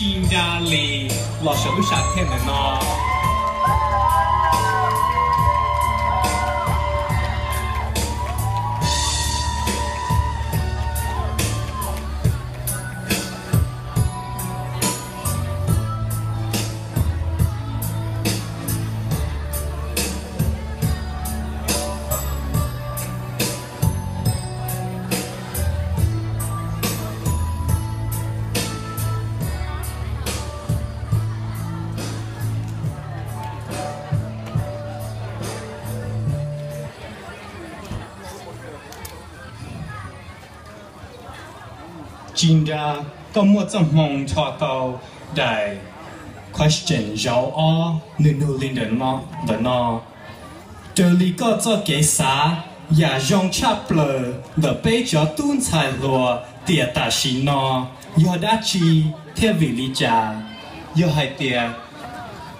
新家里我什么时候骗人 chính ra có một trong mong cho tao đại question giáo o nên nô lên đến nó và nó. Từ lý có cho kế xã và dòng chắp lờ, và bế cho tuôn xài lùa, tìa tà xì nó. Do đã chi theo vị lý trà. Do hai tìa,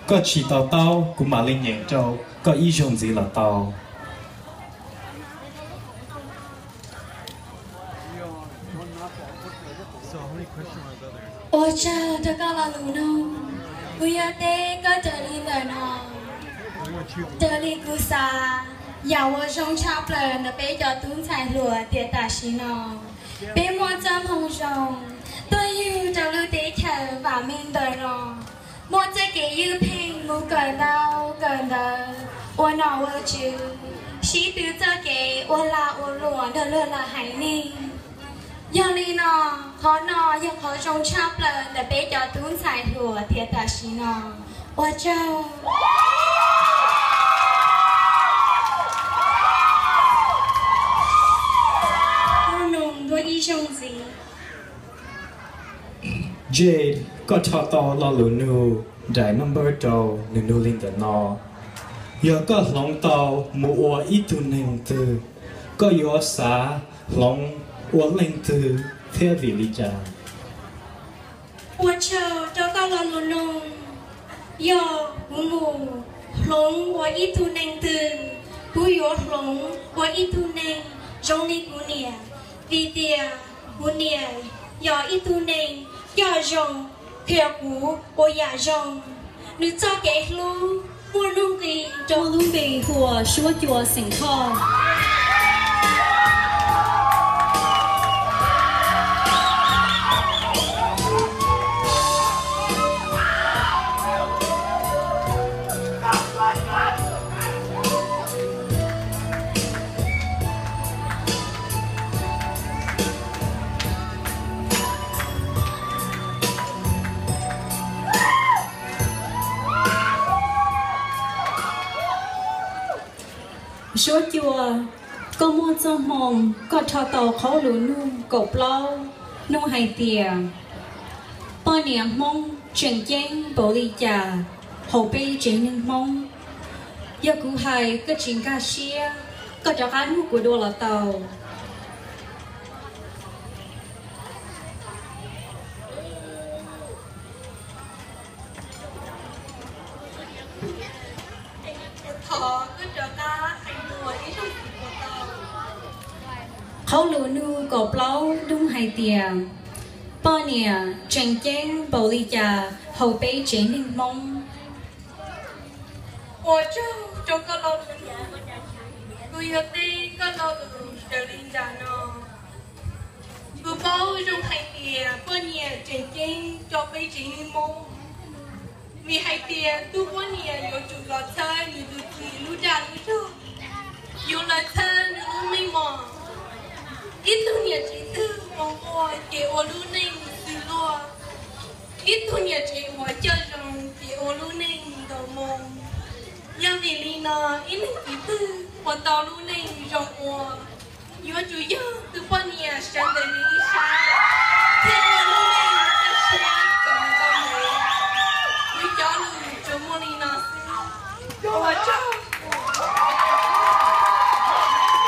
có chỉ tao tao, cũng mà lên nhẹ trâu, có ý dòng gì là tao Ôi cha, thật ca là lù nâu Quý ơ tê có trở đi lời nọ Trở đi cú xa Dạo ở trong chọc lời nó bế cho tướng thải lùa tiệt tả xí nọ Bế mô châm hồng rồng Tôi yêu trở lưu tế thờ và mình đời nọ Mô chế kỷ yêu phình mù cờ đau cờ đờ Ôi nọ ôi chứ Sĩ tứ cho kể ôi là ôi lùa đờ lừa là hải yang li no khó no yang khó trong chắp lần để bé cho tuấn xài lùa thiệt ta xí no wa châu Jade, có cho to lo lu nu đại number đầu nu nu linh tận no giờ có lòng tàu mua ít tu nên từ. Có yo sa lòng Warning to Thea Village. Watch out, Dogala Lulung. Yo, Mumu, Long, what it to Nang Tung. Who your Long, what it to Nang, Johnny Gunia, Vidia, Gunia, Yo it to Nang, Yo Jong, Kia Wu, or Ya Jong. Nữ cho kẻ lưu, mua lung kỳ, trong lung kỳ của chúa chùa Sỉnh Thọ. Số chùa có mua cho mồm có cho tàu khó lũ nu cột lâu nu hay tiền。bao niệm mong, truyền danh bổ lý trà hậu bê chế nhân mong giờ cụ hay cái chuyện ca xia, có cho ăn của đồ là tàu。 เขาลูนูก็เปล่าดุ้งไฮเตียป้อเนี่ยเจงเจงบริจาเขาไปเจงหนึ่งมงโอ้เจ้าจงก็รอกูยตีก็รอเดลิจานอกูเปล่าดุ้งไฮเตียป้อเนี่ยเจงเจงจบไปเจงหนึ่งมงมีไฮเตียตู้ป้อเนี่ยอยู่ ô lu này từ lúa ít thu nhiều chỉ mò chơi rằng chỉ ô lu này đầu mồm giờ vì li nọ ít tư mò tàu lu này rong mò yo chủ yo tu có sáng đời lý sáng